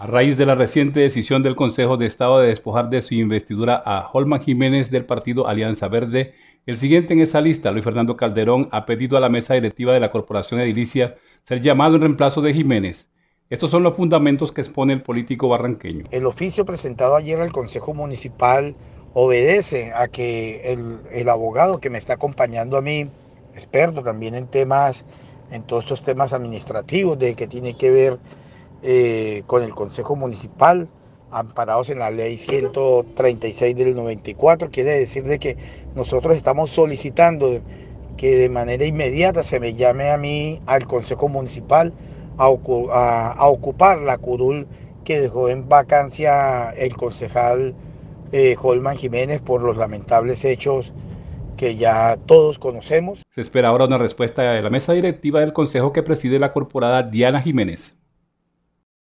A raíz de la reciente decisión del Consejo de Estado de despojar de su investidura a Holman Jiménez del partido Alianza Verde, el siguiente en esa lista, Luis Fernando Calderón, ha pedido a la mesa directiva de la Corporación Edilicia ser llamado en reemplazo de Jiménez. Estos son los fundamentos que expone el político barranqueño. El oficio presentado ayer al Consejo Municipal obedece a que el, el abogado que me está acompañando a mí, experto también en temas, en todos estos temas administrativos, de que tiene que ver eh, con el Consejo Municipal, amparados en la ley 136 del 94. Quiere decir de que nosotros estamos solicitando que de manera inmediata se me llame a mí al Consejo Municipal a, ocupar la curul que dejó en vacancia el concejal eh, Holman Jiménez por los lamentables hechos que ya todos conocemos. Se espera ahora una respuesta de la mesa directiva del Consejo que preside la corporada Diana Jiménez.